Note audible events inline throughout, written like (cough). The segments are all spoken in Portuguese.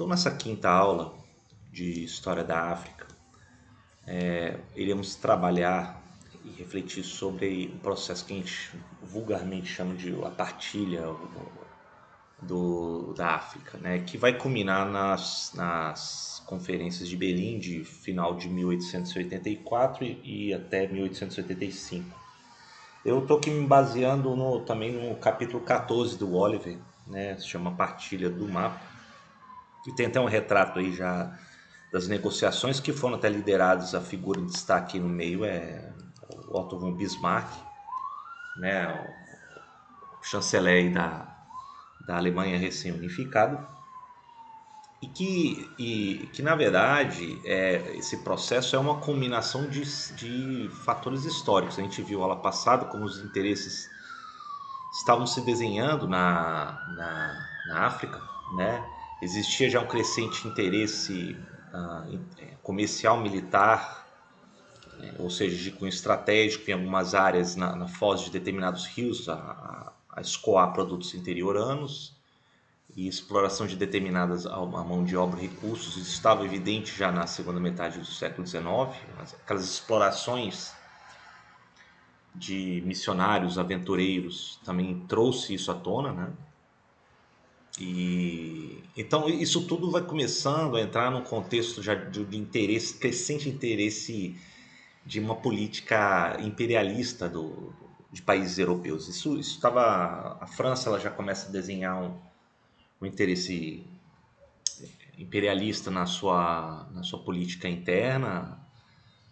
Então, nessa quinta aula de História da África, é, iremos trabalhar e refletir sobre o processo que a gente vulgarmente chama de a partilha do, da África, né, que vai culminar nas, nas conferências de Berlim de final de 1884 e, e até 1885. Eu estou aqui me baseando no, também no capítulo 14 do Oliver, né, se chama Partilha do Mapa, e tem até um retrato aí já das negociações que foram até lideradas, a figura em destaque no meio é o Otto von Bismarck, né, o chanceler da, da Alemanha recém-unificada, e que, e, que na verdade é, esse processo é uma combinação de, de fatores históricos. A gente viu lá passado como os interesses estavam se desenhando na, na, na África, né? Existia já um crescente interesse uh, comercial militar, né? ou seja, de cunho estratégico em algumas áreas na, na foz de determinados rios a, a escoar produtos interioranos e exploração de determinadas a mão de obra e recursos. Isso estava evidente já na segunda metade do século XIX, aquelas explorações de missionários, aventureiros, também trouxe isso à tona, né? E então isso tudo vai começando a entrar num contexto já de, de interesse, crescente interesse de uma política imperialista do, de países europeus. Isso estava a França ela já começa a desenhar um, um interesse imperialista na sua na sua política interna.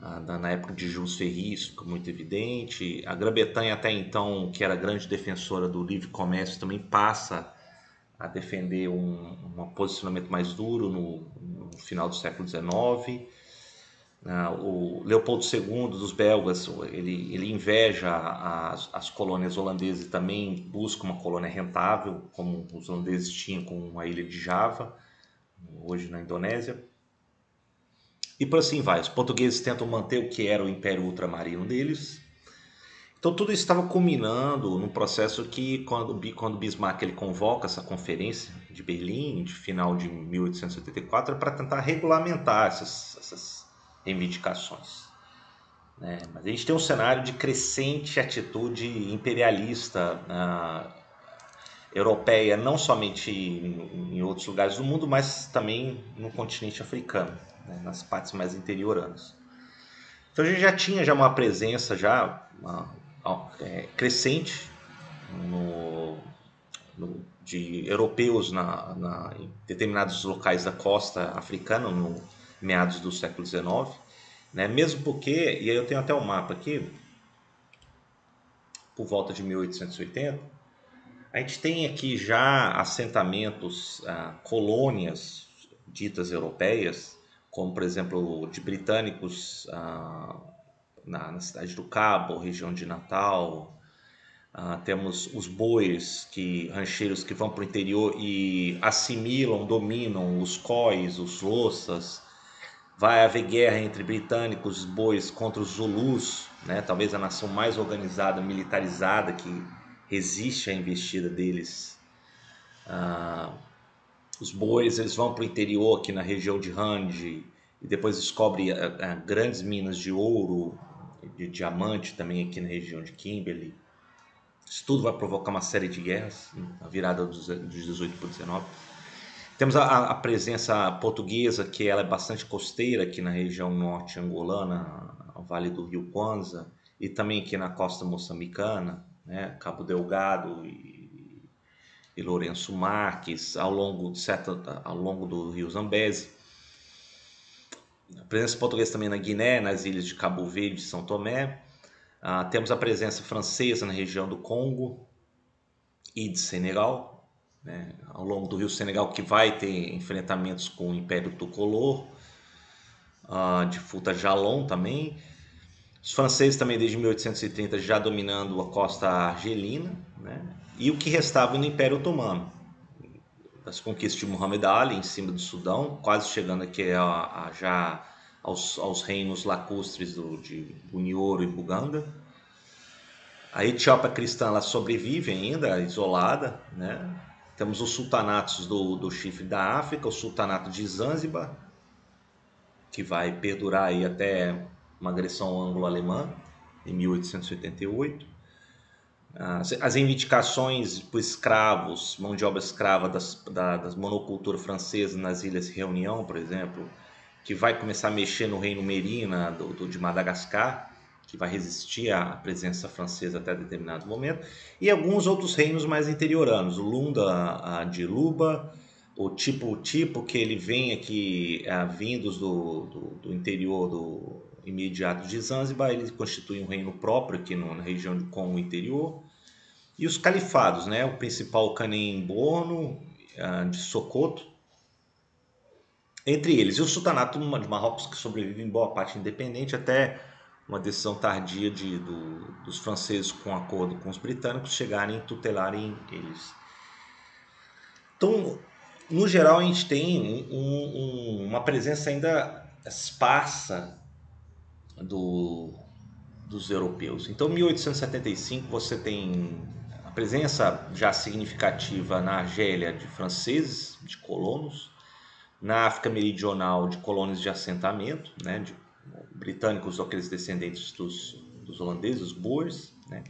Na época de Jules Ferry, isso ficou muito evidente. A Grã-Bretanha, até então, que era grande defensora do livre comércio, também passa a defender um, um posicionamento mais duro no, no final do século XIX. Uh, o Leopoldo II dos belgas, ele, ele inveja as, as colônias holandesas e também busca uma colônia rentável, como os holandeses tinham com a ilha de Java, hoje na Indonésia. E por assim vai. Os portugueses tentam manter o que era o império ultramarino deles, então tudo isso estava culminando num processo que quando, quando Bismarck ele convoca essa conferência de Berlim, de final de 1884, é para tentar regulamentar essas, essas reivindicações. Né? Mas a gente tem um cenário de crescente atitude imperialista uh, europeia, não somente em, em, outros lugares do mundo, mas também no continente africano, né? nas partes mais interioranas. Então a gente já tinha já uma presença já uma, é, crescente no, no, de europeus na, na, em determinados locais da costa africana, no meados do século XIX, né? mesmo porque, e aí eu tenho até o um mapa aqui, por volta de 1880, a gente tem aqui já assentamentos, ah, colônias ditas europeias, como por exemplo de britânicos ah, na, na cidade do Cabo, região de Natal. Uh, temos os bois, que rancheiros que vão para o interior e assimilam, dominam os cois, os louças. Vai haver guerra entre britânicos, bois contra os Zulus, né? talvez a nação mais organizada, militarizada que resiste à investida deles. Uh, os bois eles vão para o interior aqui na região de Rand e depois descobrem uh, grandes minas de ouro, de diamante também aqui na região de Kimberley. Isso tudo vai provocar uma série de guerras na virada dos, 18 para 19. Temos a, a, presença portuguesa, que ela é bastante costeira aqui na região norte angolana, ao Vale do Rio Kwanza, e também aqui na costa moçambicana, né, Cabo Delgado e, e Lourenço Marques, ao longo, de ao longo do Rio Zambeze. A presença portuguesa também na Guiné, nas ilhas de Cabo Verde e São Tomé. Ah, temos a presença francesa na região do Congo e de Senegal, né, ao longo do rio Senegal, que vai ter enfrentamentos com o Império Tucolor, ah, de Futa Jalon também. Os franceses também desde 1830 já dominando a costa argelina, né, e o que restava no Império Otomano das conquistas de Muhammad Ali em cima do Sudão, quase chegando aqui a, a já aos, aos, reinos lacustres do, de Unioro e Buganda. A Etiópia cristã ela sobrevive ainda, isolada, né? Temos os sultanatos do, do chifre da África, o sultanato de Zanzibar, que vai perdurar aí até uma agressão anglo-alemã, em 1888. As, as reivindicações por escravos, mão de obra escrava das, da, das monoculturas francesas nas Ilhas Reunião, por exemplo, que vai começar a mexer no reino Merina do, do, de Madagascar, que vai resistir à presença francesa até determinado momento, e alguns outros reinos mais interioranos, o Lunda de Luba, o tipo tipo que ele vem aqui ah, vindos do, do, do, interior do imediato de Zanzibar, ele constitui um reino próprio aqui no, na região de Congo interior. E os califados, né? o principal Canem Borno, ah, de Socoto, entre eles. E o sultanato de Marrocos, que sobrevive em boa parte independente, até uma decisão tardia de, do, dos franceses, com acordo com os britânicos, chegarem e tutelarem eles. Então, no geral, a gente tem um, um, uma presença ainda esparsa do, dos europeus. Então, 1875, você tem a presença já significativa na Argélia de franceses, de colonos, na África Meridional de colônias de assentamento, né, de britânicos, aqueles descendentes dos, dos holandeses, os Boers, né,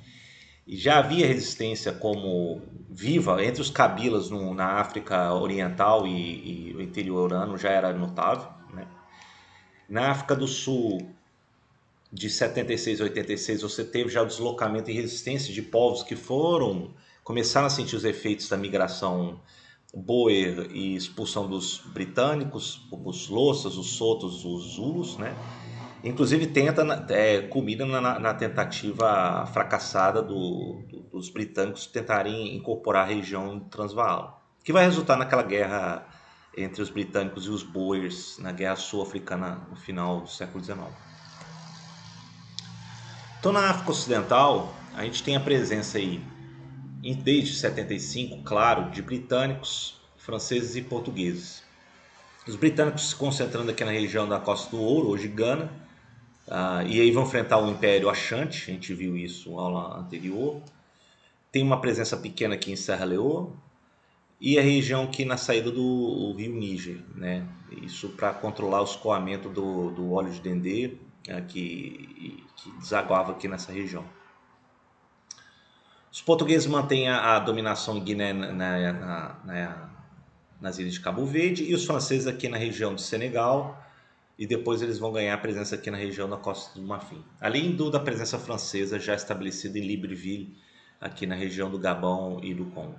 e já havia resistência como viva entre os cabilas no, na África Oriental e, e o interiorano já era notável. Né? Na África do Sul, de 76 a 86, você teve já o deslocamento e resistência de povos que foram, começaram a sentir os efeitos da migração Boer e expulsão dos britânicos, os Loças, os Sotos, os Zulus, né? Inclusive tenta é, culmina na, na, tentativa fracassada do, do, dos britânicos tentarem incorporar a região Transvaal, que vai resultar naquela guerra entre os britânicos e os Boers na guerra sul-africana no final do século XIX. Então na África Ocidental a gente tem a presença aí desde 75, claro, de britânicos, franceses e portugueses. Os britânicos se concentrando aqui na região da Costa do Ouro, hoje Gana, Uh, e aí vão enfrentar o Império Achante, a gente viu isso na aula anterior. Tem uma presença pequena aqui em Serra Leoa e a região aqui na saída do rio Níger, né? Isso para controlar o escoamento do, do óleo de dendê que, que desaguava aqui nessa região. Os portugueses mantêm a, a dominação Guiné na, na, na, nas ilhas de Cabo Verde e os franceses aqui na região de Senegal e depois eles vão ganhar presença aqui na região da Costa do Marfim. Além do, da presença francesa já estabelecida em Libreville, aqui na região do Gabão e do Congo.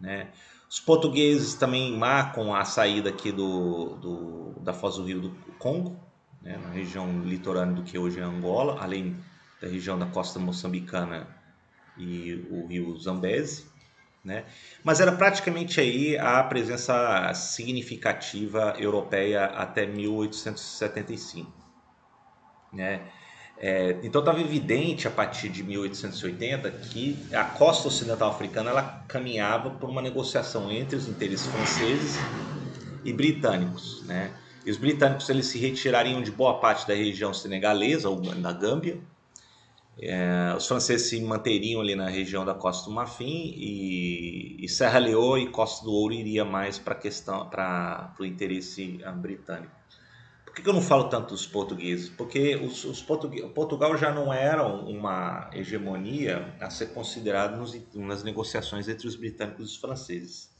Né? Os portugueses também marcam a saída aqui do, do da Foz do Rio do Congo, né? na região litorânea do que hoje é Angola, além da região da costa moçambicana e o rio Zambeze. Né? Mas era praticamente aí a presença significativa europeia até 1875. Né? É, então estava evidente a partir de 1880 que a costa ocidental africana ela caminhava por uma negociação entre os interesses franceses e britânicos. Né? E os britânicos eles se retirariam de boa parte da região senegalesa ou da Gâmbia é, os franceses se manteriam ali na região da Costa do Marfim e, e Serra Leoa e Costa do Ouro iria mais para questão para o interesse britânico. Por que, que, eu não falo tanto dos portugueses? Porque os, os portugueses, Portugal já não era uma hegemonia a ser considerado nos, nas negociações entre os britânicos e os franceses.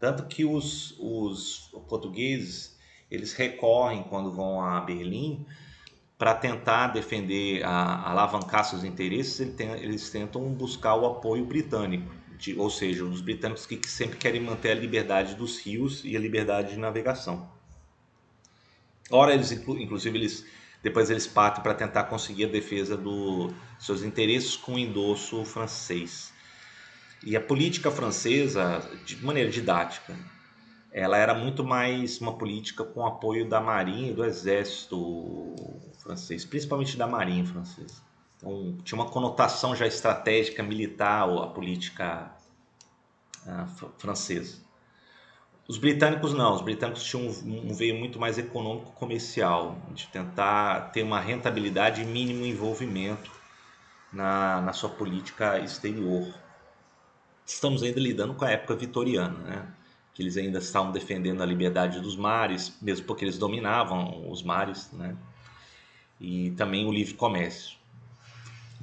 Tanto que os, os portugueses eles recorrem quando vão a Berlim para tentar defender, a, alavancar seus interesses, eles tentam buscar o apoio britânico, de, ou seja, os britânicos que sempre querem manter a liberdade dos rios e a liberdade de navegação. Ora, eles, inclusive, eles, depois eles partem para tentar conseguir a defesa dos seus interesses com o endosso francês. E a política francesa, de maneira didática, ela era muito mais uma política com apoio da marinha e do exército francês, principalmente da marinha francesa. Então, tinha uma conotação já estratégica militar a política uh, francesa. Os britânicos não, os britânicos tinham um, um veio muito mais econômico comercial, de tentar ter uma rentabilidade e mínimo envolvimento na, na sua política exterior. estamos ainda lidando com a época vitoriana, né? Que eles ainda estavam defendendo a liberdade dos mares, mesmo porque eles dominavam os mares, né? e também o livre comércio.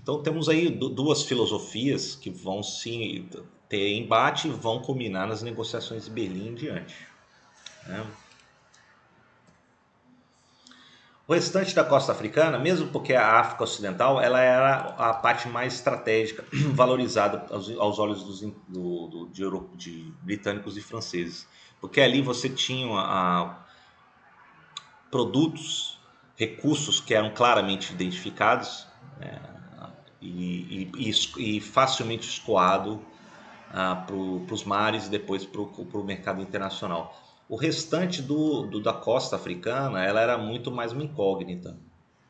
Então temos aí duas filosofias que vão se ter embate e vão culminar nas negociações de Berlim em diante. Né? O restante da costa africana, mesmo porque a África Ocidental ela era a parte mais estratégica, (clears throat) valorizada aos, aos olhos dos, do, do, de, Euro, de, britânicos e franceses, porque ali você tinha a, produtos, recursos que eram claramente identificados né, e, e, e, facilmente escoado ah, para os mares e depois para o mercado internacional. O restante do, do, da costa africana ela era muito mais uma incógnita.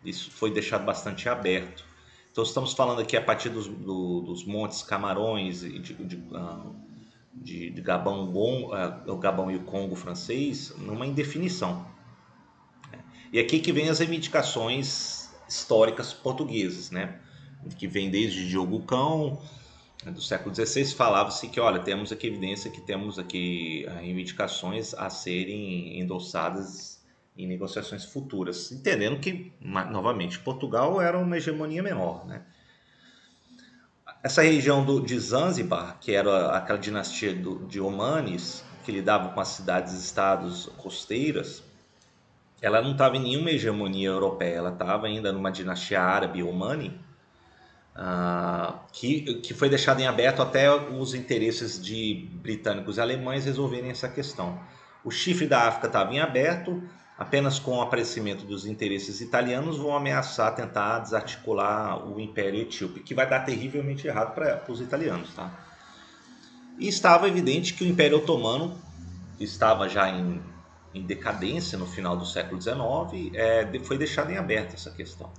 Isso foi deixado bastante aberto. Então estamos falando aqui a partir dos, do, dos montes Camarões e de, de, ah, de, de Gabão, uh, o Gabão e o Congo francês numa indefinição. E aqui que vem as reivindicações históricas portuguesas, né? que vem desde Diogo Cão, do século XVI, falava-se que, olha, temos aqui evidência que temos aqui ah, reivindicações a serem endossadas em negociações futuras, entendendo que, novamente, Portugal era uma hegemonia menor, né? Essa região do, de Zanzibar, que era aquela dinastia do, de Omanes, que lidava com as cidades-estados costeiras, ela não estava em nenhuma hegemonia europeia, ela estava ainda numa dinastia árabe Omani, Uh, que, que foi deixado em aberto até os interesses de britânicos e alemães resolverem essa questão. O chifre da África estava em aberto, apenas com o aparecimento dos interesses italianos vão ameaçar tentar desarticular o Império Etíope, que vai dar terrivelmente errado para os italianos. Tá? E estava evidente que o Império Otomano estava já em, em decadência no final do século XIX, é, foi deixado em aberto essa questão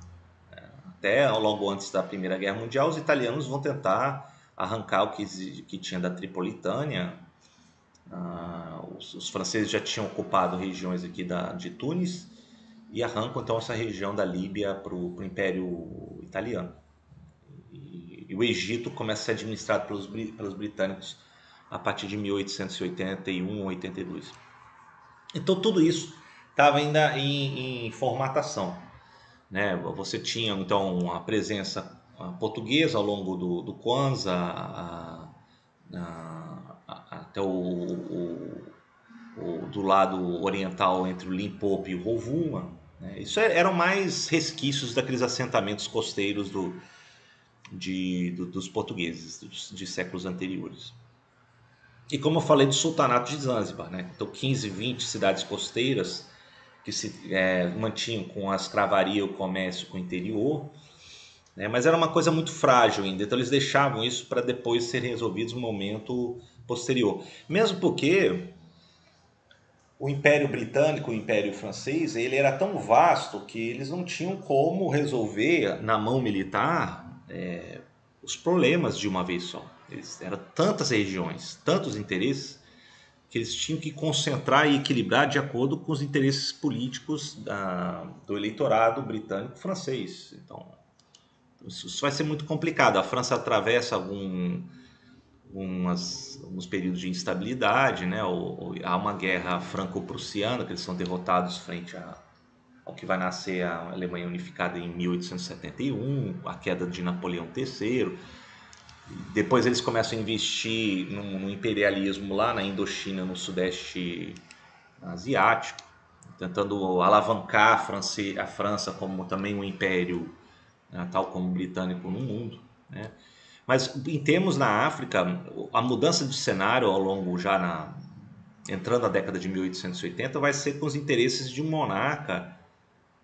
até logo antes da Primeira Guerra Mundial, os italianos vão tentar arrancar o que, que tinha da Tripolitânia. Ah, os, os, franceses já tinham ocupado regiões aqui da, de Tunis e arrancam então essa região da Líbia para o Império Italiano. E, e, o Egito começa a ser administrado pelos, pelos britânicos a partir de 1881 ou 82. Então tudo isso estava ainda em, em formatação. Né? Você tinha então a presença portuguesa ao longo do, do Kwanzaa, a, a, a, até o, o, o, do lado oriental entre o Limpopo e o Rovuma. Né? Isso é, eram mais resquícios daqueles assentamentos costeiros do, de, do, dos portugueses de séculos anteriores. E como eu falei do sultanato de Zanzibar, né? então 15, 20 cidades costeiras que se é, mantinham com a escravaria, o comércio com o interior, né? mas era uma coisa muito frágil ainda, então eles deixavam isso para depois ser resolvidos no momento posterior. Mesmo porque o Império Britânico, o Império Francês, ele era tão vasto que eles não tinham como resolver na mão militar é, os problemas de uma vez só. Eles, eram tantas regiões, tantos interesses, que eles tinham que concentrar e equilibrar de acordo com os interesses políticos da, do eleitorado britânico francês. Então, isso vai ser muito complicado. A França atravessa algum, alguns períodos de instabilidade, né? Ou, ou, há uma guerra franco-prussiana, que eles são derrotados frente a, ao que vai nascer a Alemanha unificada em 1871, a queda de Napoleão III depois eles começam a investir no, no imperialismo lá na Indochina, no Sudeste Asiático, tentando alavancar a França, a França como também um império, né, tal como o britânico no mundo. Né? Mas em termos na África, a mudança de cenário ao longo já na entrando na década de 1880 vai ser com os interesses de um monarca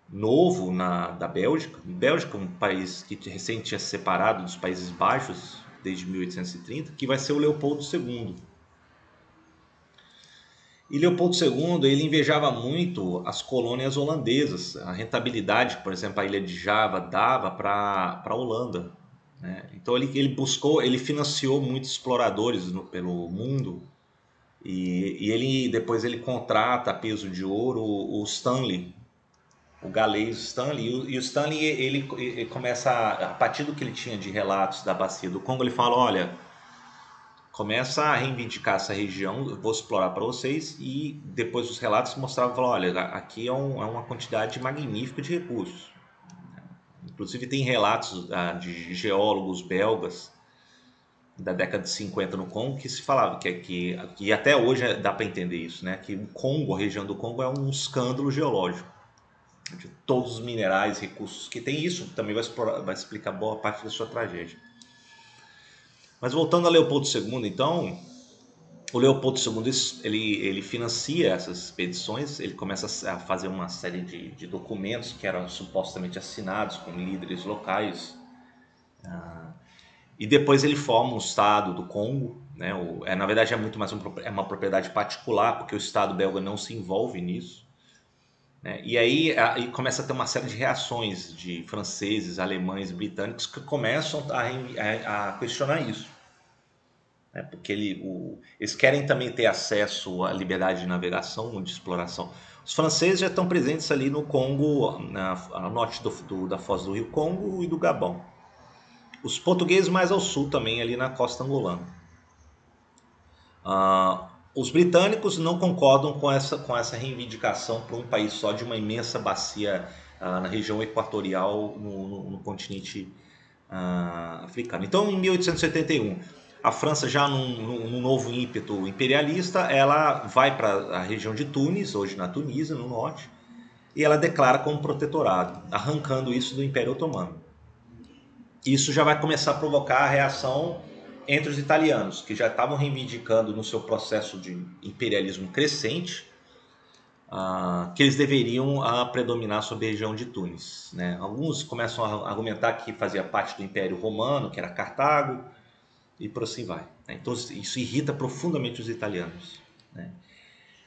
novo na da Bélgica. Bélgica, um país que recém tinha se separado dos Países Baixos, desde 1830, que vai ser o Leopoldo II. E Leopoldo II ele invejava muito as colônias holandesas, a rentabilidade, por exemplo, a ilha de Java dava para a Holanda. Né? Então ele, ele buscou, ele financiou muitos exploradores no, pelo mundo e, e, ele depois ele contrata a peso de ouro o Stanley, o galês Stanley. E o Stanley, ele, ele começa, a, partir do que ele tinha de relatos da bacia do Congo, ele fala, olha, começa a reivindicar essa região, eu vou explorar para vocês, e depois os relatos mostravam, olha, aqui é, um, é, uma quantidade magnífica de recursos. Inclusive tem relatos ah, de geólogos belgas da década de 50 no Congo que se falava que, que, que até hoje dá para entender isso, né? que o Congo, a região do Congo é um escândalo geológico de todos os minerais, recursos que tem isso também vai, vai explicar boa parte da sua tragédia. Mas voltando a Leopoldo II, então, o Leopoldo II ele, ele financia essas expedições, ele começa a fazer uma série de, de documentos que eram supostamente assinados com líderes locais. Ah, e depois ele forma o Estado do Congo. Né? O, é, na verdade, é muito mais um, é uma propriedade particular, porque o Estado belga não se envolve nisso. Né? E aí, aí começa a ter uma série de reações de franceses, alemães, britânicos que começam a, a, questionar isso. Né? Porque ele, o, eles querem também ter acesso à liberdade de navegação, de exploração. Os franceses já estão presentes ali no Congo, na, norte do, do, da foz do rio Congo e do Gabão. Os portugueses mais ao sul também, ali na costa angolana. Ah, os britânicos não concordam com essa, com essa reivindicação para um país só de uma imensa bacia ah, na região equatorial no, no, no continente ah, africano. Então, em 1871, a França já num, num, novo ímpeto imperialista, ela vai para a região de Tunis, hoje na Tunísia, no norte, e ela declara como protetorado, arrancando isso do Império Otomano. Isso já vai começar a provocar a reação entre os italianos, que já estavam reivindicando no seu processo de imperialismo crescente, uh, que eles deveriam uh, predominar sobre a região de Tunis. Né? Alguns começam a argumentar que fazia parte do Império Romano, que era Cartago, e por assim vai. Né? Então isso irrita profundamente os italianos. Né?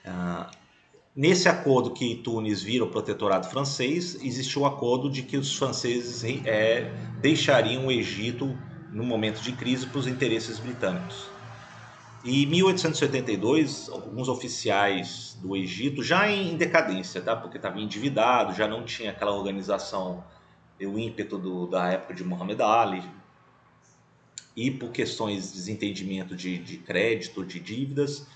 Uh, nesse acordo que Tunis vira o protetorado francês, existiu o acordo de que os franceses é, deixariam o Egito no momento de crise para os interesses britânicos. E em 1882, alguns oficiais do Egito, já em decadência, tá? porque estava endividado, já não tinha aquela organização, o ímpeto do, da época de Muhammad Ali, e por questões de desentendimento de, de crédito, de dívidas,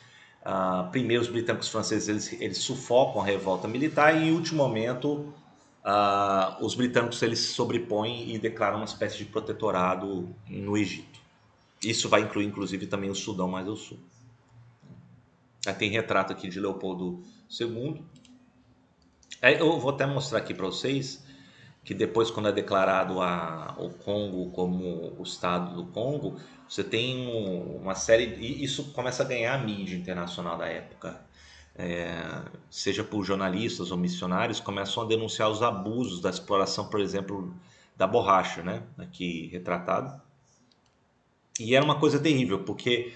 uh, primeiro os britânicos franceses eles, eles sufocam a revolta militar e em último momento uh, os britânicos eles se sobrepõem e declaram uma espécie de protetorado no Egito. Isso vai incluir, inclusive, também o Sudão mais ao sul. Aí tem retrato aqui de Leopoldo II. eu vou até mostrar aqui para vocês que depois, quando é declarado a, o Congo como o Estado do Congo, você tem uma série. E isso começa a ganhar a mídia internacional da época é, seja por jornalistas ou missionários, começam a denunciar os abusos da exploração, por exemplo, da borracha, né? Aqui retratado. E era uma coisa terrível, porque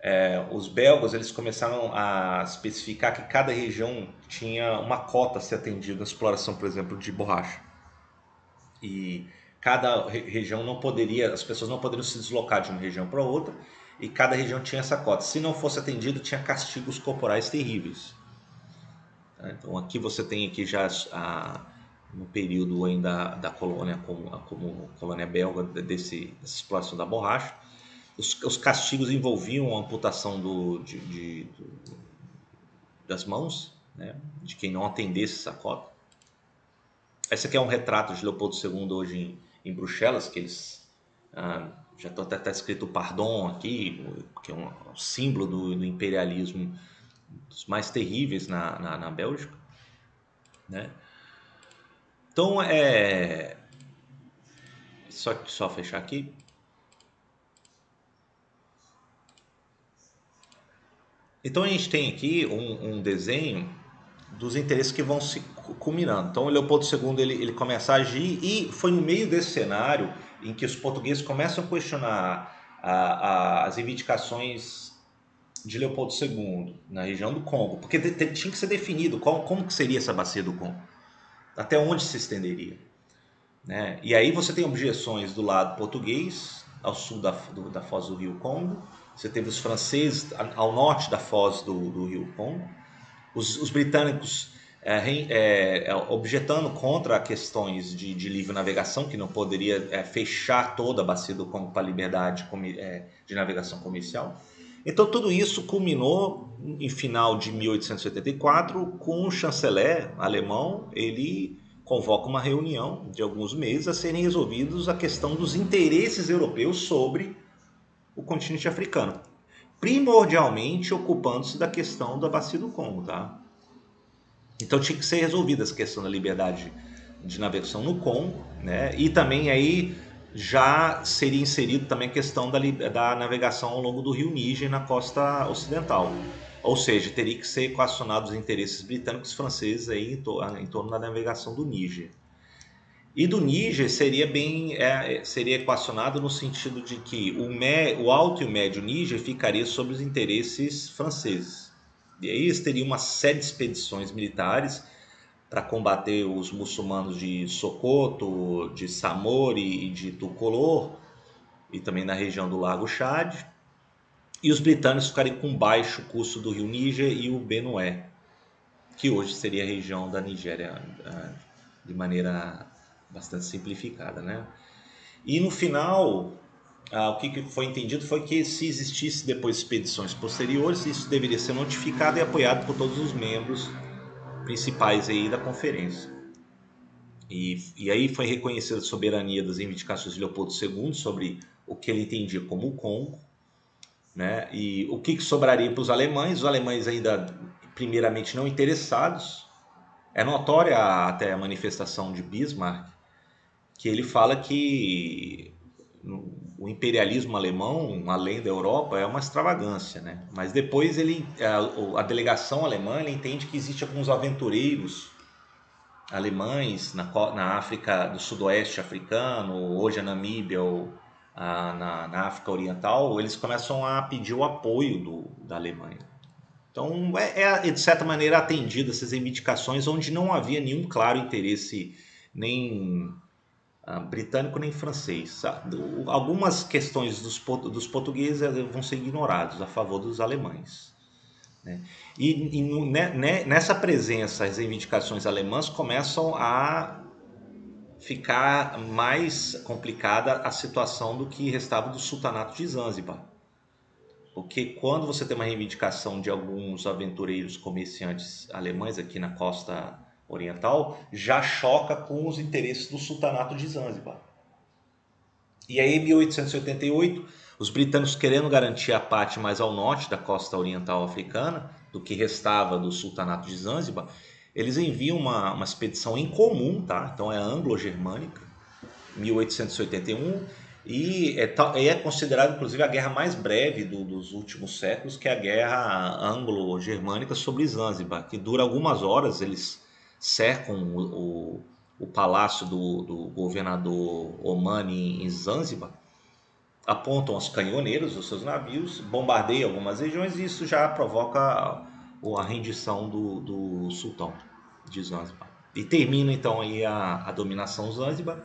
é, os belgas eles começaram a especificar que cada região tinha uma cota a ser atendida na exploração, por exemplo, de borracha. E cada região não poderia, as pessoas não poderiam se deslocar de uma região para outra, e cada região tinha essa cota. Se não fosse atendido, tinha castigos corporais terríveis. Tá? Então aqui você tem aqui já a, no período ainda da colônia como, como colônia belga desse, dessa exploração da borracha, os, os castigos envolviam a amputação do, de, de, do, das mãos, né, de quem não atendesse essa cota. Esse aqui é um retrato de Leopoldo II hoje em, em Bruxelas, que eles ah, já estou até tá escrito pardon aqui, que é um, símbolo do, do, imperialismo dos mais terríveis na, na, na Bélgica, né? Então é só só fechar aqui. Então a gente tem aqui um, um desenho dos interesses que vão se culminando. Então o Leopoldo II ele, ele começa a agir e foi no meio desse cenário em que os portugueses começam a questionar a, a, as reivindicações de Leopoldo II na região do Congo, porque de, de, tinha que ser definido qual, como que seria essa bacia do Congo, até onde se estenderia. Né? E aí você tem objeções do lado português, ao sul da, do, da foz do rio Congo, você teve os franceses ao norte da foz do, do rio Congo, os, os britânicos é, é, é, objetando contra questões de, de, livre navegação, que não poderia é, fechar toda a bacia do Congo para liberdade é, de navegação comercial. Então tudo isso culminou em final de 1884 com o chanceler alemão, ele convoca uma reunião de alguns meses a serem resolvidos a questão dos interesses europeus sobre o continente africano, primordialmente ocupando-se da questão da bacia do Congo, tá? Então tinha que ser resolvida essa questão da liberdade de navegação no Congo, né? E também aí já seria inserido também a questão da, da navegação ao longo do rio Níger na costa ocidental. Ou seja, teria que ser equacionados os interesses britânicos e franceses aí em, to em, torno da navegação do Níger. E do Níger seria bem é, seria equacionado no sentido de que o, o alto e o médio Níger ficaria sob os interesses franceses. E aí eles teriam uma série de expedições militares para combater os muçulmanos de Socoto, de Samori e de Tucolor, e também na região do Lago Chad. E os britânicos ficariam com baixo custo do rio Níger e o Benué, que hoje seria a região da Nigéria, ah, de maneira bastante simplificada. Né? E no final, ah, o que foi entendido foi que se existisse depois expedições posteriores, isso deveria ser notificado e apoiado por todos os membros principais aí da conferência. E, e aí foi reconhecida a soberania das reivindicações de Leopoldo II sobre o que ele entendia como o Congo, né? E o que, que sobraria para os alemães? Os alemães ainda primeiramente não interessados. É notória até a manifestação de Bismarck que ele fala que o imperialismo alemão, além da Europa, é uma extravagância, né? Mas depois ele, a, a delegação alemã entende que existe alguns aventureiros alemães na, na África do Sudoeste africano, hoje a Namíbia ou a, na, na, África Oriental, eles começam a pedir o apoio do, da Alemanha. Então é, é de certa maneira atendido essas reivindicações onde não havia nenhum claro interesse nem britânico nem francês. Algumas questões dos, dos portugueses eh, vão ser ignoradas a favor dos alemães. Né? E, e né, nessa presença, as reivindicações alemãs começam a ficar mais complicada a situação do que restava do sultanato de Zanzibar. Porque quando você tem uma reivindicação de alguns aventureiros comerciantes alemães aqui na costa oriental já choca com os interesses do sultanato de Zanzibar. E aí, em 1888, os britânicos querendo garantir a parte mais ao norte da costa oriental africana, do que restava do sultanato de Zanzibar, eles enviam uma, uma expedição em comum, tá? Então é anglo-germânica, 1881, e é, é considerada inclusive a guerra mais breve do, dos últimos séculos, que é a guerra anglo-germânica sobre Zanzibar, que dura algumas horas, eles cercam o, o, o palácio do, do, governador Omani em Zanzibar, apontam os canhoneiros dos seus navios, bombardeiam algumas regiões e isso já provoca a, a rendição do, do sultão de Zanzibar. E termina então aí a, a dominação Zanzibar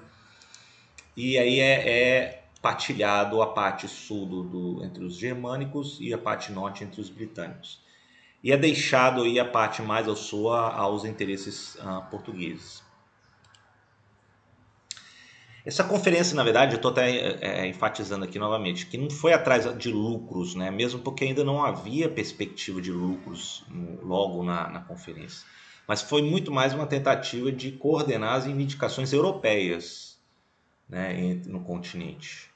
e aí é, é partilhado a parte sul do, do, entre os germânicos e a parte norte entre os britânicos e é deixado aí a parte mais ao sul aos interesses uh, portugueses. Essa conferência, na verdade, eu estou até é, é, enfatizando aqui novamente, que não foi atrás de lucros, né? mesmo porque ainda não havia perspectiva de lucros no, logo na, na conferência, mas foi muito mais uma tentativa de coordenar as reivindicações europeias né, no continente.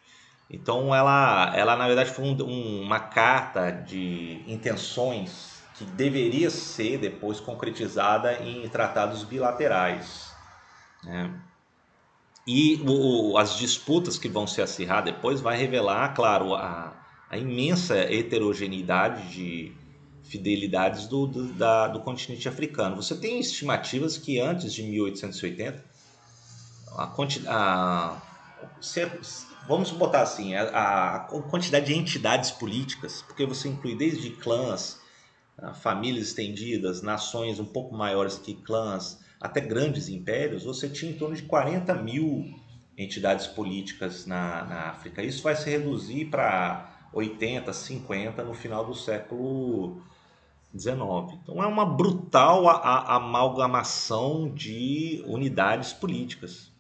Então, ela, ela na verdade, foi um, uma carta de intenções que deveria ser depois concretizada em tratados bilaterais. Né? E o, as disputas que vão se acirrar depois vai revelar, claro, a, a imensa heterogeneidade de fidelidades do, do, da, do continente africano. Você tem estimativas que antes de 1880, a, a, se, vamos botar assim, a, a quantidade de entidades políticas, porque você inclui desde clãs, famílias estendidas, nações um pouco maiores que clãs, até grandes impérios, você tinha em torno de 40 mil entidades políticas na, na África. Isso vai se reduzir para 80, 50 no final do século XIX. Então é uma brutal a, a, amalgamação de unidades políticas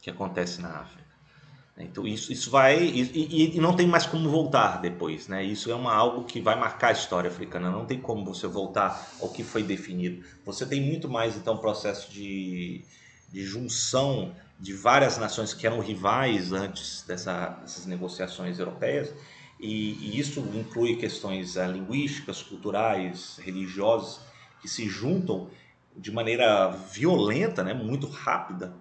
que acontece na África. Então isso, isso vai e, e, não tem mais como voltar depois, né? Isso é uma algo que vai marcar a história africana. Não tem como você voltar ao que foi definido. Você tem muito mais então processo de, de junção de várias nações que eram rivais antes dessa, dessas negociações europeias e, e isso inclui questões uh, linguísticas, culturais, religiosas que se juntam de maneira violenta, né? Muito rápida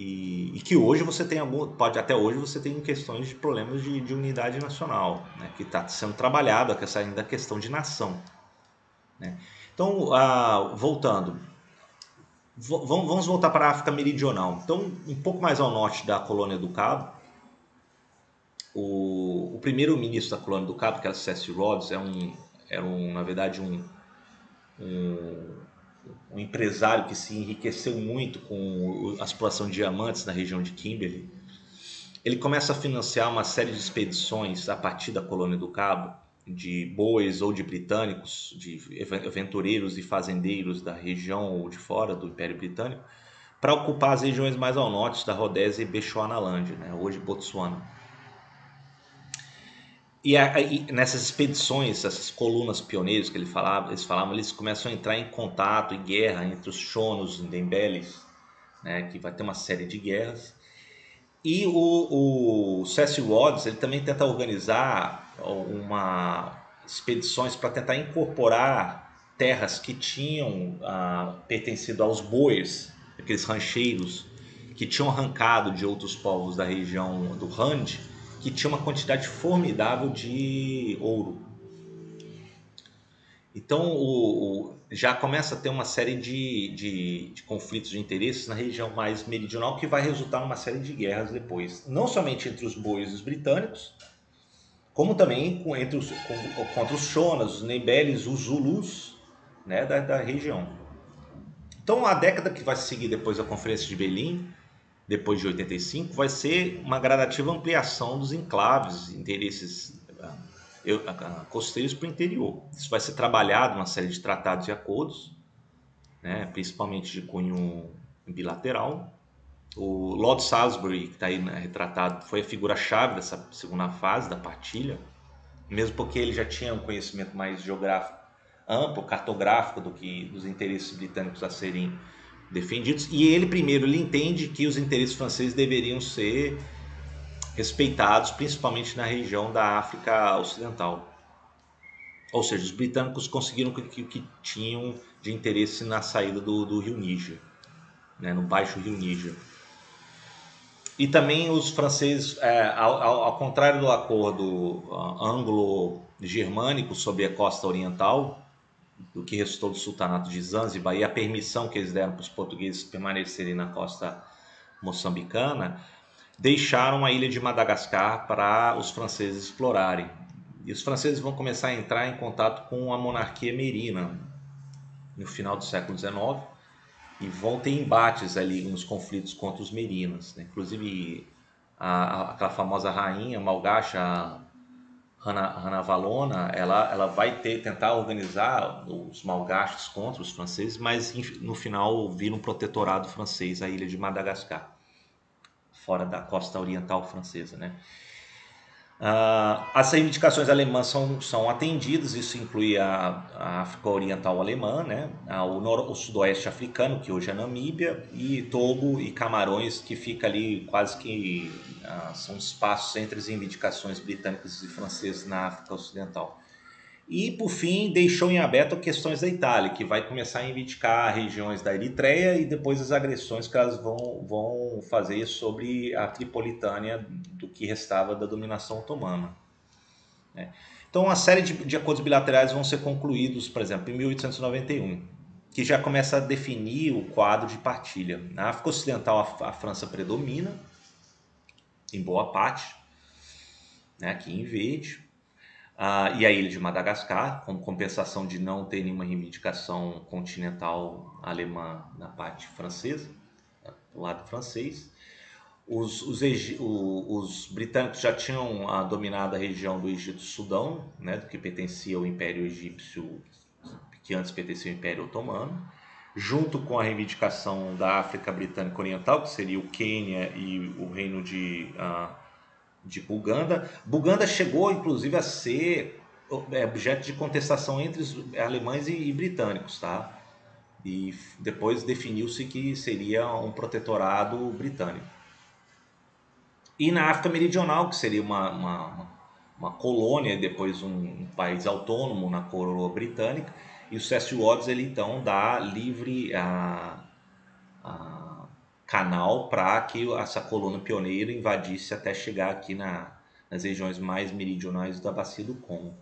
e, e, que hoje você tem pode até hoje você tem questões de problemas de, de unidade nacional, né, que está sendo trabalhado essa ainda questão de nação. Né? Então, ah, voltando, vamos voltar para a África Meridional. Então, um pouco mais ao norte da colônia do Cabo, o, o primeiro-ministro da colônia do Cabo, que era Cecil Rhodes, é um, era um, na verdade um, um um empresário que se enriqueceu muito com a exploração de diamantes na região de Kimberley, ele começa a financiar uma série de expedições a partir da colônia do Cabo, de bois ou de britânicos, de aventureiros e fazendeiros da região ou de fora do Império Britânico, para ocupar as regiões mais ao norte da Rodésia e Bechuanaland, né, hoje Botsuana. E, a, e, nessas expedições, essas colunas pioneiros que ele falava, eles falavam, eles começam a entrar em contato e guerra entre os Shonos e Dembeles, né, que vai ter uma série de guerras. E o, o Cecil Rhodes, ele também tenta organizar uma expedições para tentar incorporar terras que tinham ah, pertencido aos boers, aqueles rancheiros que tinham arrancado de outros povos da região do Rand, que tinha uma quantidade formidável de ouro. Então o, o, já começa a ter uma série de, de, de, conflitos de interesses na região mais meridional que vai resultar numa série de guerras depois. Não somente entre os bois e os britânicos, como também com, entre os, com, contra os Shonas, os Nembeles, os Zulus né, da, da região. Então a década que vai seguir depois da Conferência de Berlim depois de 85, vai ser uma gradativa ampliação dos enclaves, interesses ah, ah, costeiros para o interior. Isso vai ser trabalhado uma série de tratados e acordos, né, principalmente de cunho bilateral. O Lord Salisbury, que está aí né, retratado, foi a figura-chave dessa segunda fase da partilha, mesmo porque ele já tinha um conhecimento mais geográfico amplo, cartográfico do que dos interesses britânicos a serem defendidos. E ele, primeiro, ele entende que os interesses franceses deveriam ser respeitados, principalmente na região da África Ocidental. Ou seja, os britânicos conseguiram o que, que, tinham de interesse na saída do, do Rio Níger, né, no Baixo Rio Níger. E também os franceses, é, ao, ao, contrário do acordo uh, anglo-germânico sobre a costa oriental, do que restou do sultanato de Zanzibar e a permissão que eles deram para os portugueses permanecerem na costa moçambicana, deixaram a ilha de Madagascar para os franceses explorarem. E os franceses vão começar a entrar em contato com a monarquia merina no final do século XIX e vão ter embates ali nos conflitos contra os merinas. Né? Inclusive, a, aquela famosa rainha malgacha Hanna Valona, ela, ela vai ter, tentar organizar os malgaches contra os franceses, mas no final vira um protetorado francês a ilha de Madagascar, fora da costa oriental francesa, né? Uh, as reivindicações alemãs são, são atendidas, isso inclui a, a África Oriental Alemã, né? o, nor, o Sudoeste Africano, que hoje é Namíbia, e Togo e Camarões, que fica ali quase que uh, são espaços entre as reivindicações britânicas e francesas na África Ocidental. E, por fim, deixou em aberto questões da Itália, que vai começar a reivindicar regiões da Eritreia e depois as agressões que elas vão, vão fazer sobre a Tripolitânia do que restava da dominação otomana. Né? Então, uma série de, de acordos bilaterais vão ser concluídos, por exemplo, em 1891, que já começa a definir o quadro de partilha. Na África Ocidental, a, a França predomina, em boa parte, né, aqui em verde, Uh, e a ilha de Madagascar, como compensação de não ter nenhuma reivindicação continental alemã na parte francesa, do lado francês. os, os, os, britânicos já tinham ah, dominado a região do Egito-Sudão, né, do que pertencia ao Império Egípcio, que antes pertencia ao Império Otomano, junto com a reivindicação da África Britânica Oriental, que seria o Quênia e o Reino de, uh, de Buganda. Buganda chegou, inclusive, a ser é, objeto de contestação entre os alemães e, britânicos, tá? E depois definiu-se que seria um protetorado britânico. E na África Meridional, que seria uma, uma, uma colônia e depois um, um, país autônomo na coroa britânica, e o Cecil Watts ele então dá livre a canal para que essa colônia pioneira invadisse até chegar aqui na, nas regiões mais meridionais da bacia do Congo.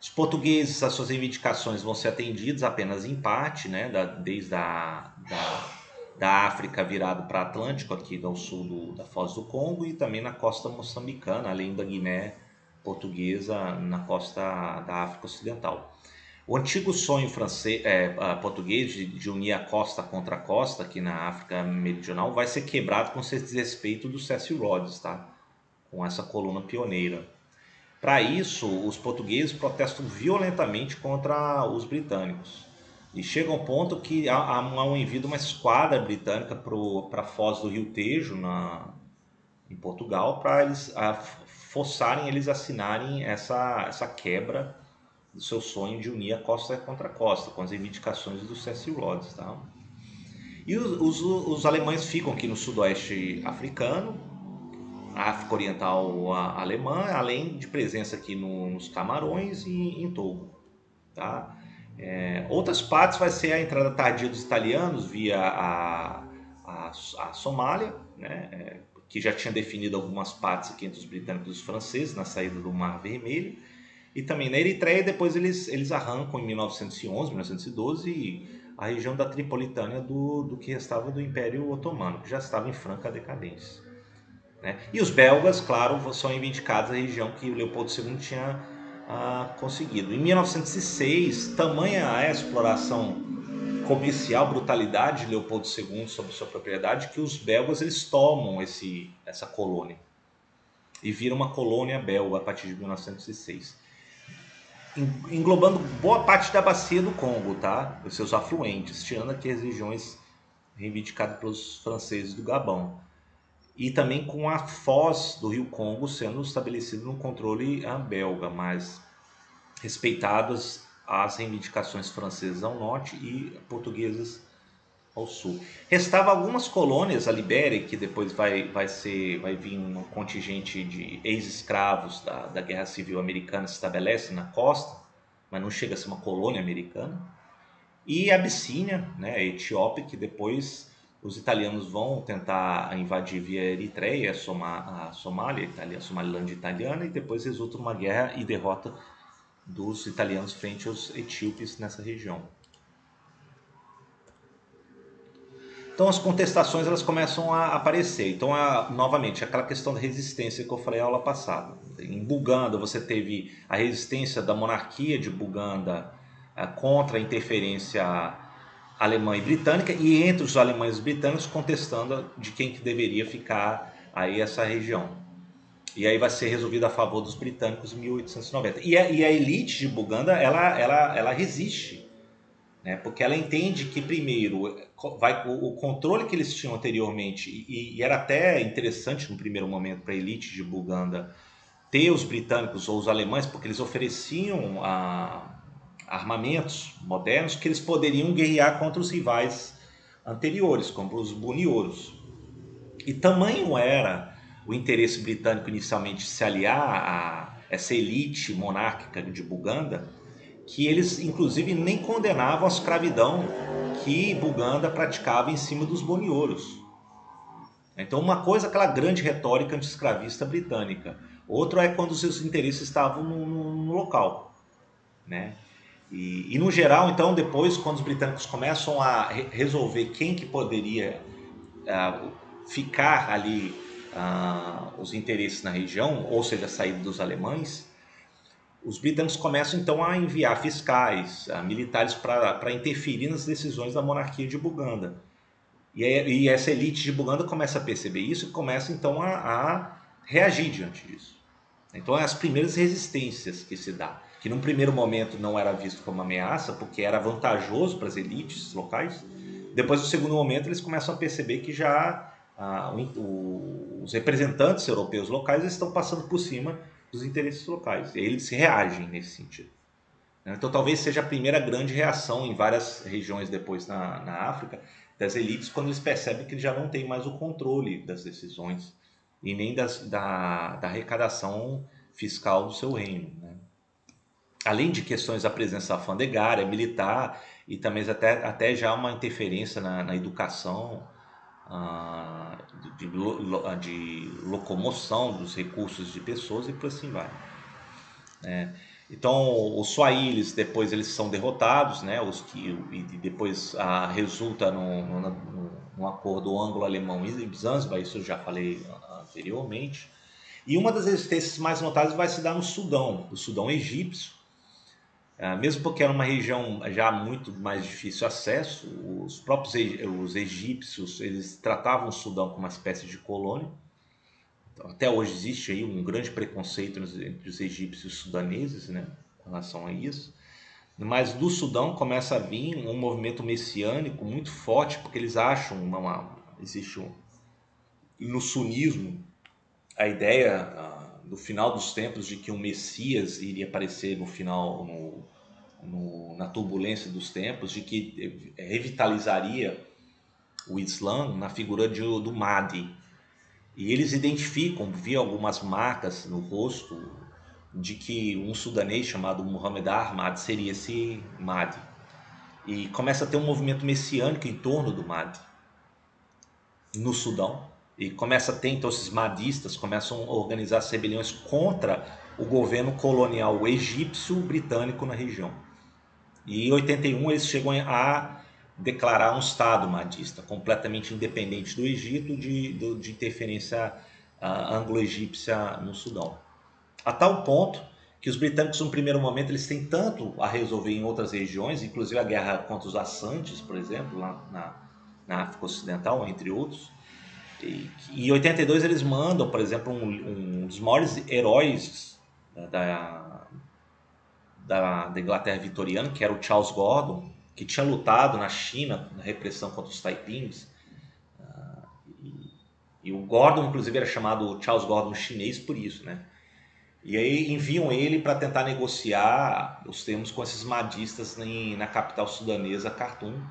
Os portugueses, as suas reivindicações vão ser atendidas apenas em parte, né, da, desde a da, da África virado para Atlântico, aqui ao sul do, da Foz do Congo, e também na costa moçambicana, além da Guiné portuguesa, na costa da África Ocidental. O antigo sonho francês, é, português de, de, unir a costa contra a costa aqui na África Meridional vai ser quebrado com esse desrespeito do Cecil Rhodes, tá? com essa coluna pioneira. Para isso, os portugueses protestam violentamente contra os britânicos. E chega um ponto que há, há um envio de uma esquadra britânica para foz do Rio Tejo, na, em Portugal, para eles a, forçarem eles a assinarem essa, essa quebra do seu sonho de unir a costa contra a costa, com as reivindicações do Cecil Rhodes. Tá? E os, os, os alemães ficam aqui no sudoeste africano, África Oriental Alemã, além de presença aqui no, nos Camarões e em Togo. Tá? É, outras partes vai ser a entrada tardia dos italianos via a, a, a Somália, né, é, que já tinha definido algumas partes aqui entre os britânicos e os franceses na saída do Mar Vermelho, e também na Eritreia, depois eles, eles arrancam em 1911, 1912, a região da Tripolitânia do, do que restava do Império Otomano, que já estava em franca decadência. Né? E os belgas, claro, são reivindicados a região que o Leopoldo II tinha ah, conseguido. Em 1906, tamanha a exploração comercial, brutalidade de Leopoldo II sobre sua propriedade, que os belgas eles tomam esse, essa colônia e vira uma colônia belga a partir de 1906, englobando boa parte da bacia do Congo, tá? Os seus afluentes, tirando aqui as regiões reivindicadas pelos franceses do Gabão e também com a foz do Rio Congo sendo estabelecida no controle belga, mas respeitadas as reivindicações francesas ao norte e portuguesas ao sul. Restava algumas colônias, a Libéria, que depois vai, vai, ser, vai vir um contingente de ex-escravos da, da Guerra Civil Americana se estabelece na costa, mas não chega a ser uma colônia americana. E a Abissínia, né, a Etiópia, que depois os italianos vão tentar invadir via Eritreia, a Somália, a Somalilândia italiana, e depois resulta numa guerra e derrota dos italianos frente aos etíopes nessa região. Então as contestações elas começam a aparecer. Então, a, novamente, aquela questão da resistência que eu falei na aula passada. Em Buganda você teve a resistência da monarquia de Buganda eh, contra a interferência alemã e britânica e entre os alemães e britânicos contestando de quem que deveria ficar aí essa região. E aí vai ser resolvido a favor dos britânicos em 1890. E a, e a elite de Buganda, ela, ela, ela resiste, né? porque ela entende que, primeiro, vai, o, o controle que eles tinham anteriormente, e, e era até interessante no primeiro momento para a elite de Buganda ter os britânicos ou os alemães, porque eles ofereciam a, armamentos modernos que eles poderiam guerrear contra os rivais anteriores, como os bunioros. E tamanho era o interesse britânico inicialmente se aliar a essa elite monárquica de Buganda, que eles inclusive nem condenavam a escravidão que Buganda praticava em cima dos bonioros. Então uma coisa é aquela grande retórica anti-escravista britânica, outro é quando seus interesses estavam no, no, no local, né? E, e, no geral, então, depois, quando os britânicos começam a re resolver quem que poderia uh, ficar ali uh, os interesses na região, ou seja, saída dos alemães, os britânicos começam então a enviar fiscais, uh, militares para interferir nas decisões da monarquia de Buganda. E, e essa elite de Buganda começa a perceber isso e começa então a, a reagir diante disso. Então, é as primeiras resistências que se dá, que num primeiro momento não era visto como ameaça, porque era vantajoso para as elites locais. Depois, no segundo momento, eles começam a perceber que já ah, o, os representantes europeus locais estão passando por cima dos interesses locais. E eles reagem nesse sentido. Então, talvez seja a primeira grande reação em várias regiões depois na, na África das elites, quando eles percebem que já não têm mais o controle das decisões e nem das, da, da arrecadação fiscal do seu reino. Né? Além de questões da presença alfandegária, militar e também até, até já uma interferência na, na educação, ah, de, de, de, locomoção dos recursos de pessoas e por assim vai. É. Então, os Swahilis depois eles são derrotados, né? Os que e depois ah, resulta num, num, num acordo anglo-alemão em Zanzibar, isso eu já falei anteriormente. E uma das resistências mais notáveis vai se dar no Sudão, o Sudão egípcio. É, mesmo porque era uma região já muito mais difícil acesso, os próprios os egípcios eles tratavam o Sudão como uma espécie de colônia. Então, até hoje existe aí um grande preconceito entre os egípcios e os sudaneses, né, com relação a isso. Mas do Sudão começa a vir um movimento messiânico muito forte, porque eles acham uma, uma existe um, no sunismo a ideia no final dos tempos de que um Messias iria aparecer no final no, no, na turbulência dos tempos, de que revitalizaria o Islã na figura de, do Mahdi. E eles identificam, via algumas marcas no rosto, de que um sudanês chamado Muhammad Ahmad seria esse Mahdi. E começa a ter um movimento messiânico em torno do Mahdi no Sudão e começa a ter então esses madistas começam a organizar as rebeliões contra o governo colonial egípcio britânico na região. E em 81 eles chegam a declarar um estado madista completamente independente do Egito de, de, de interferência uh, anglo-egípcia no Sudão. A tal ponto que os britânicos no primeiro momento eles têm tanto a resolver em outras regiões, inclusive a guerra contra os Assantes, por exemplo, lá na, na África Ocidental, entre outros, e, em 82 eles mandam, por exemplo, um, um dos maiores heróis da, da, da, Inglaterra vitoriana, que era o Charles Gordon, que tinha lutado na China na repressão contra os taipings. Uh, e, e, o Gordon, inclusive, era chamado Charles Gordon chinês por isso, né? E aí enviam ele para tentar negociar os termos com esses madistas em, na capital sudanesa, Khartoum.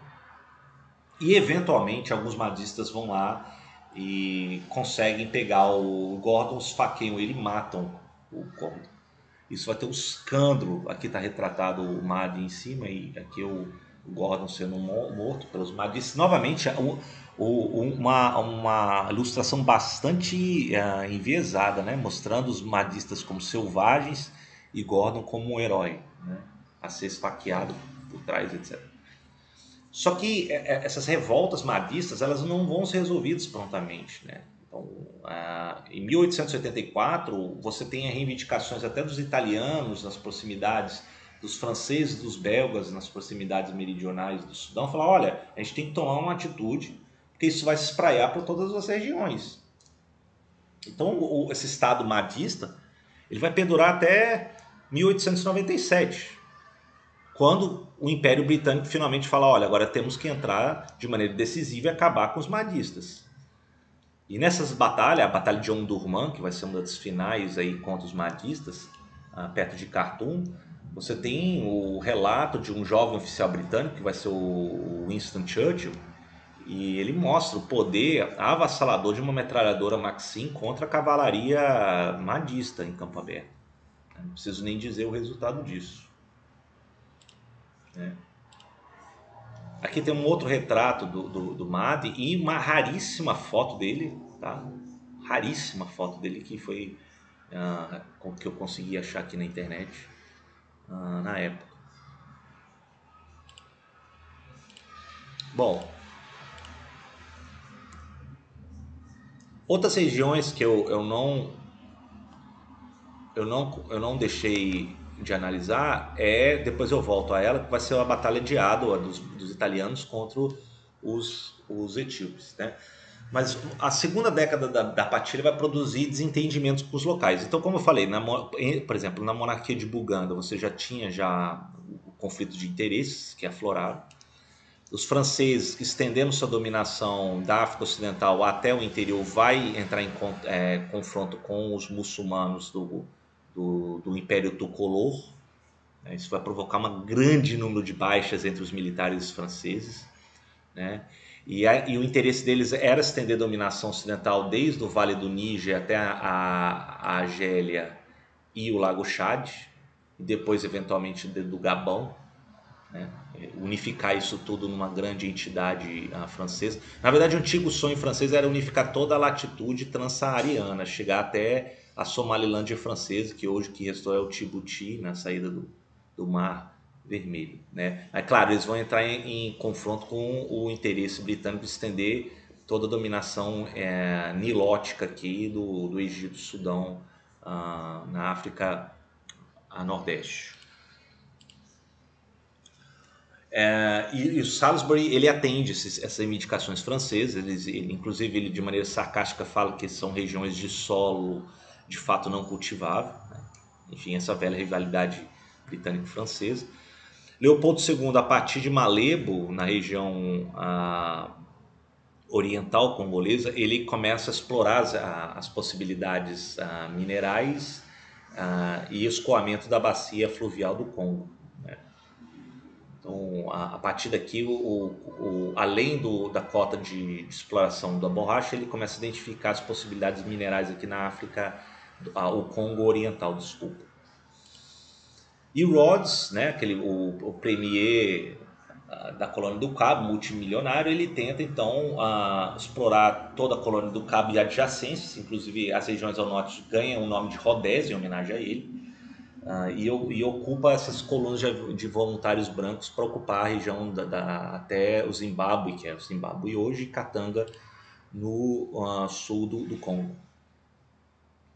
E eventualmente alguns madistas vão lá e conseguem pegar o Gordon, esfaqueiam ele e matam o Gordon. Isso vai ter um escândalo. Aqui está retratado o Mad em cima e aqui o, o Gordon sendo morto pelos Madistas. Novamente, uma, uma ilustração bastante uh, enviesada, né? mostrando os Madistas como selvagens e Gordon como um herói, né? a ser esfaqueado por trás, etc. Só que é, é, essas revoltas madistas elas não vão ser resolvidas prontamente, né? Então, em 1884 você tem reivindicações até dos italianos nas proximidades, dos franceses, dos belgas nas proximidades meridionais do Sudão, falar, olha, a gente tem que tomar uma atitude, porque isso vai se espraiar por todas as regiões. Então, esse Estado madista ele vai perdurar até 1897 quando o Império Britânico finalmente fala: olha, agora temos que entrar de maneira decisiva e acabar com os madistas. E nessas batalhas, a Batalha de Omdurman, que vai ser uma das finais aí contra os madistas, ah, perto de Khartoum, você tem o relato de um jovem oficial britânico, que vai ser o Winston Churchill, e ele mostra o poder avassalador de uma metralhadora Maxim contra a cavalaria madista em campo aberto. Não preciso nem dizer o resultado disso. Né? Aqui tem um outro retrato do, do, do Madi e uma raríssima foto dele, tá? Raríssima foto dele que foi uh, que eu consegui achar aqui na internet uh, na época. Bom, outras regiões que eu, eu não eu não eu não deixei de analisar é, depois eu volto a ela, que vai ser a batalha de Adwa dos, dos italianos contra os, os etíopes. Né? Mas a segunda década da, da Patilha vai produzir desentendimentos com os locais. Então, como eu falei, na, por exemplo, na monarquia de Buganda, você já tinha já o conflito de interesses que afloraram. Os franceses, estendendo sua dominação da África Ocidental até o interior, vai entrar em é, confronto com os muçulmanos do, do, do Império Tucolor. Né? Isso vai provocar um grande número de baixas entre os militares franceses. Né? E, a, e, o interesse deles era estender a dominação ocidental desde o Vale do Níger até a, Argélia e o Lago Chad, e depois, eventualmente, do Gabão. Né? Unificar isso tudo numa grande entidade uh, francesa. Na verdade, o antigo sonho francês era unificar toda a latitude transsaariana, chegar até a Somalilândia francesa, que hoje que restou é o Djibouti, na saída do, do mar vermelho. Né? É claro, eles vão entrar em, em confronto com o interesse britânico de estender toda a dominação é, nilótica aqui do, do Egito, Sudão, uh, na África a Nordeste. É, e, e, o Salisbury ele atende esses, essas reivindicações francesas, eles, ele, inclusive ele de maneira sarcástica fala que são regiões de solo de fato não cultivável, né? enfim, essa velha rivalidade britânico-francesa. Leopoldo II, a partir de Malebo, na região oriental congolesa, ele começa a explorar as, as possibilidades minerais ah, e escoamento da bacia fluvial do Congo. Né? Então, a, a, partir daqui, o, o, além do, da cota de, de, exploração da borracha, ele começa a identificar as possibilidades minerais aqui na África, o Congo Oriental, desculpa. E Rhodes, né, aquele, o, o premier uh, da colônia do Cabo, multimilionário, ele tenta então uh, explorar toda a colônia do Cabo e adjacências, inclusive as regiões ao norte ganham o nome de Rodésia em homenagem a ele, uh, e, e, ocupa essas colunas de, de voluntários brancos para ocupar a região da, da, até o Zimbábue, que é o Zimbábue hoje, e Katanga, no sul do, do Congo.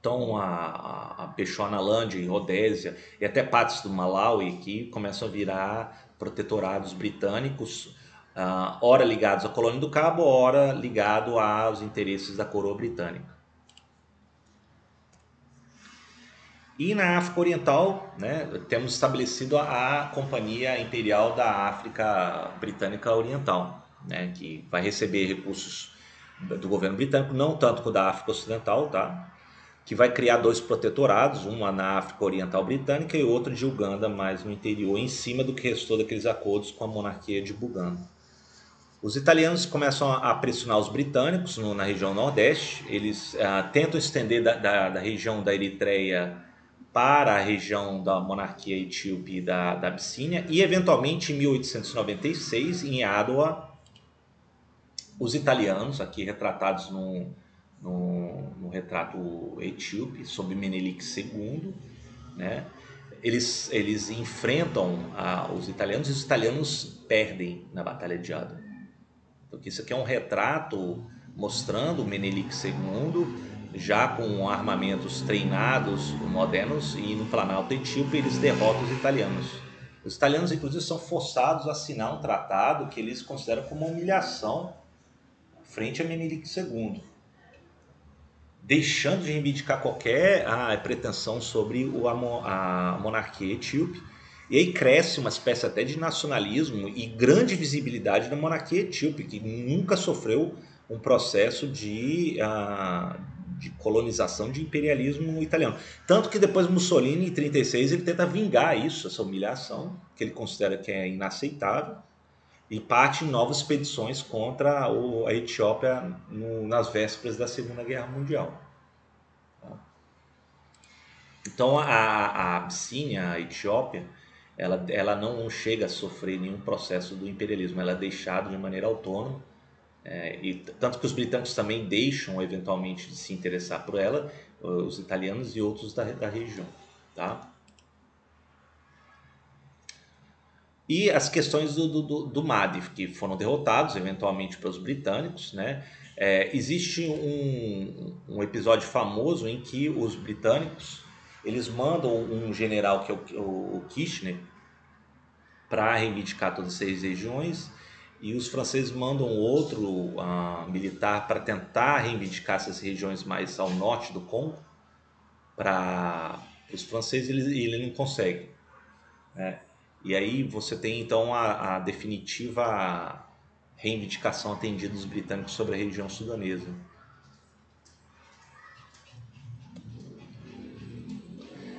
Então a, a Pechonalândia e Rodésia e até partes do Malawi aqui começam a virar protetorados britânicos, uh, ora ligados à colônia do Cabo, ora ligado aos interesses da coroa britânica. E na África Oriental, né, temos estabelecido a, Companhia Imperial da África Britânica Oriental, né, que vai receber recursos do governo britânico, não tanto com o da África Ocidental, tá? Que vai criar dois protetorados, uma na África Oriental Britânica e outro de Uganda, mais no interior, em cima do que restou daqueles acordos com a monarquia de Buganda. Os italianos começam a pressionar os britânicos no, na região nordeste, eles ah, tentam estender da, da, da, região da Eritreia para a região da monarquia etíope da, da Abissínia e, eventualmente, em 1896, em Adwa, os italianos, aqui retratados num, no, no retrato etíope sobre Menelik II, né? Eles, eles enfrentam a, os italianos e os italianos perdem na Batalha de Adwa. Então, isso aqui é um retrato mostrando Menelik II já com armamentos treinados, modernos, e no Planalto Etíope eles derrotam os italianos. Os italianos, inclusive, são forçados a assinar um tratado que eles consideram como uma humilhação frente a Menelik II deixando de reivindicar qualquer ah, pretensão sobre o, a, monarquia etíope. E aí cresce uma espécie até de nacionalismo e grande visibilidade da monarquia etíope, que nunca sofreu um processo de, uh, de colonização, de imperialismo italiano. Tanto que depois Mussolini, em 36, ele tenta vingar isso, essa humilhação, que ele considera que é inaceitável, e parte em novas expedições contra a Etiópia no, nas vésperas da Segunda Guerra Mundial. Então a, a Abissínia, a Etiópia, ela, ela não chega a sofrer nenhum processo do imperialismo, ela é deixada de maneira autônoma, é, e tanto que os britânicos também deixam eventualmente de se interessar por ela, os italianos e outros da, da região. Tá? E as questões do, do, do MAD, que foram derrotados eventualmente pelos britânicos. Né? É, existe um, um episódio famoso em que os britânicos eles mandam um general que é o, o Kirchner para reivindicar todas as seis regiões e os franceses mandam outro uh, militar para tentar reivindicar essas regiões mais ao norte do Congo. Para os franceses, ele, ele não consegue. Né? E aí você tem então a, a definitiva reivindicação atendida dos britânicos sobre a região sudanesa.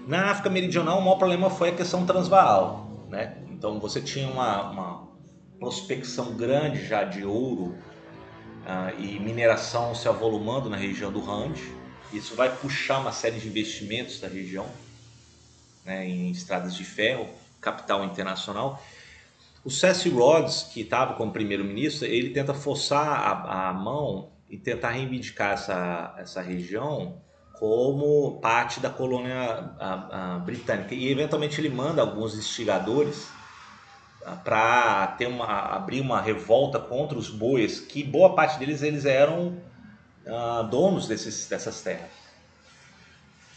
Na África Meridional, o maior problema foi a questão transvaal. Né? Então você tinha uma, uma prospecção grande já de ouro uh, e mineração se avolumando na região do Rand. Isso vai puxar uma série de investimentos da região né, em estradas de ferro, capital internacional. O Cecil Rhodes, que estava como primeiro-ministro, ele tenta forçar a, a, mão e tentar reivindicar essa, essa região como parte da colônia a, a, britânica. E eventualmente ele manda alguns instigadores para ter uma abrir uma revolta contra os bois, que boa parte deles eles eram uh, donos desses, dessas terras,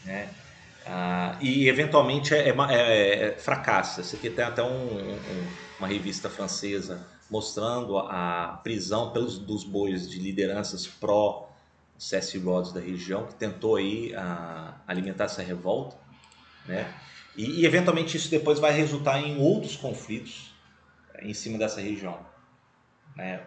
né? Uh, e eventualmente é, é, é, é, fracassa. Você tem até um, um, uma revista francesa mostrando a prisão pelos dos bois de lideranças pró Cecil Rhodes da região que tentou aí uh, alimentar essa revolta, né? E, e eventualmente isso depois vai resultar em outros conflitos em cima dessa região. Né?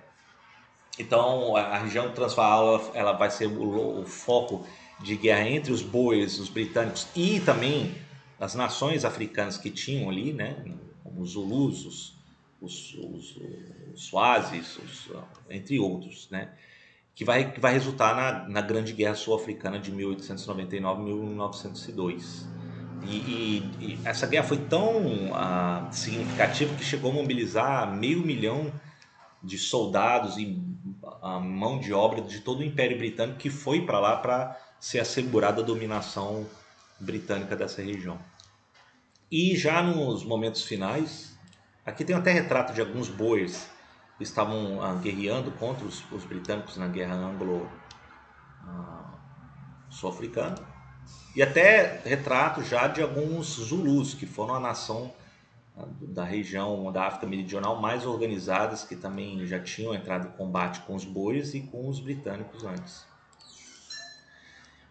Então, a região Transvaal ela, ela vai ser o, o, foco de guerra entre os bois, os britânicos e também as nações africanas que tinham ali, né? como os Zulus, os, os, os, os os, entre outros, né? que, vai, que vai resultar na, na Grande Guerra Sul-Africana de 1899-1902. E, e, e, essa guerra foi tão uh, significativa que chegou a mobilizar meio milhão de soldados e uh, mão de obra de todo o Império Britânico que foi para lá para ser assegurada a dominação britânica dessa região. E já nos momentos finais, aqui tem até retrato de alguns bois que estavam guerreando contra os, os, britânicos na guerra anglo-sul-africana e até retrato já de alguns Zulus, que foram a nação ah, da região da África Meridional mais organizadas, que também já tinham entrado em combate com os bois e com os britânicos antes.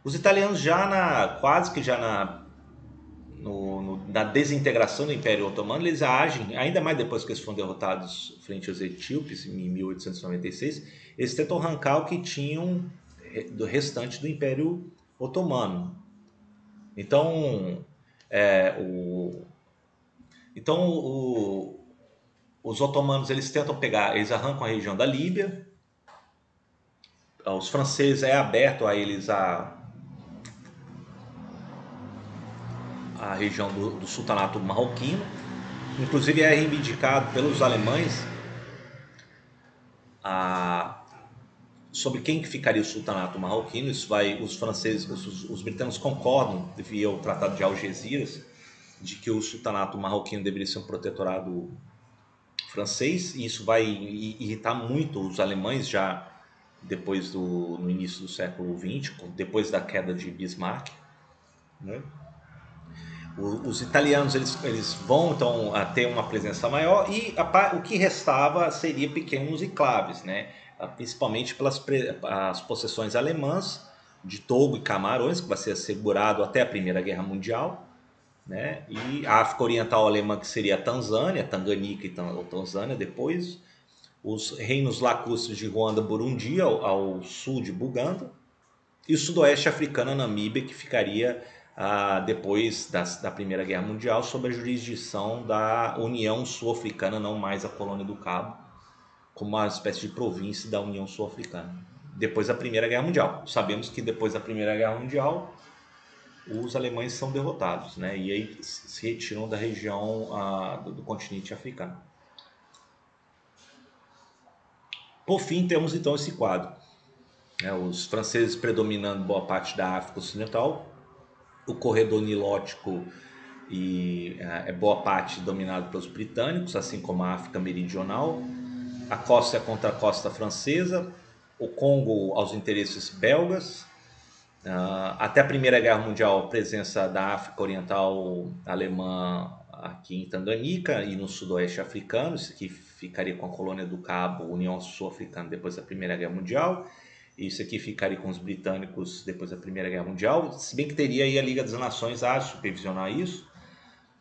Os italianos já na quase que já na no, no, na desintegração do Império Otomano, eles agem, ainda mais depois que eles foram derrotados frente aos etíopes em 1896, eles tentam arrancar o que tinham do restante do Império Otomano. Então, é, o, então o, os otomanos eles tentam pegar, eles arrancam a região da Líbia. Os franceses é aberto a eles a a região do, do sultanato marroquino. Inclusive é reivindicado pelos alemães a sobre quem que ficaria o sultanato marroquino. Isso vai, os franceses, os, os britânicos concordam via o Tratado de Algeciras de que o sultanato marroquino deveria ser um protetorado francês. E isso vai irritar muito os alemães já depois do no início do século XX, depois da queda de Bismarck, né? Os italianos eles, eles vão então a ter uma presença maior e a, o que restava seria pequenos enclaves, né? Ah, principalmente pelas as possessões alemãs de Togo e Camarões, que vai ser assegurado até a Primeira Guerra Mundial, né? e a África Oriental Alemã, que seria a Tanzânia, Tanganica e Tanzânia depois, os reinos lacustres de Ruanda, Burundi, ao, ao sul de Buganda, e o sudoeste africano, a Namíbia, que ficaria ah, depois das, da Primeira Guerra Mundial sob a jurisdição da União Sul-Africana, não mais a Colônia do Cabo, como uma espécie de província da União Sul-Africana. Depois da Primeira Guerra Mundial. Sabemos que depois da Primeira Guerra Mundial os alemães são derrotados, né? E aí se retiram da região uh, do, do, continente africano. Por fim, temos então esse quadro. Né? Os franceses predominando boa parte da África Ocidental, o corredor nilótico e uh, é boa parte dominado pelos britânicos, assim como a África Meridional, a costa é contra a costa francesa, o Congo aos interesses belgas. Uh, até a Primeira Guerra Mundial, a presença da África Oriental alemã aqui em Tanganica e no sudoeste africano. Isso aqui ficaria com a colônia do Cabo, União Sul-Africana, depois da Primeira Guerra Mundial. Isso aqui ficaria com os britânicos depois da Primeira Guerra Mundial, se bem que teria aí a Liga das Nações a supervisionar isso.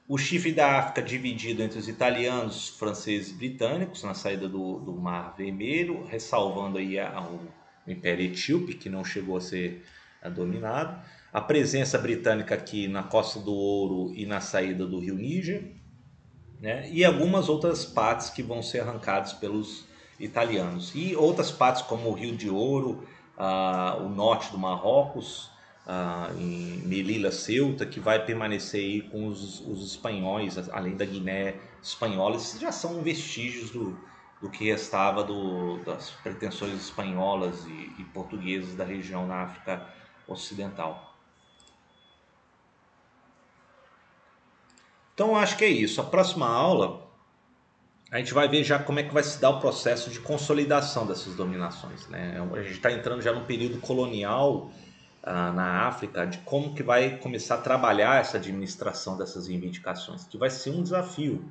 O chifre da África dividido entre os italianos, franceses e britânicos na saída do, do Mar Vermelho, ressalvando aí a, o Império Etíope, que não chegou a ser a, dominado. A presença britânica aqui na Costa do Ouro e na saída do Rio Níger. Né? E algumas outras partes que vão ser arrancadas pelos italianos. E outras partes como o Rio de Ouro, uh, o norte do Marrocos, uh, em Melilla, Ceuta, que vai permanecer aí com os, os espanhóis, além da Guiné espanhola. Esses já são vestígios do, do que restava do, das pretensões espanholas e, e portuguesas da região na África Ocidental. Então acho que é isso. A próxima aula a gente vai ver já como é que vai se dar o processo de consolidação dessas dominações. Né? A gente está entrando já no período colonial ah, na África, de como que vai começar a trabalhar essa administração dessas reivindicações, que vai ser um desafio.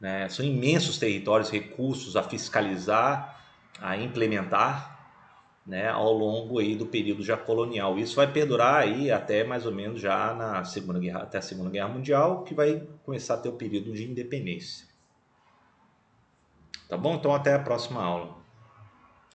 Né? São imensos territórios, recursos a fiscalizar, a implementar né, ao longo aí do período já colonial. Isso vai perdurar aí até mais ou menos já na segunda guerra, até a Segunda Guerra Mundial, que vai começar a ter o período de independência. Tá bom? Então até a próxima aula.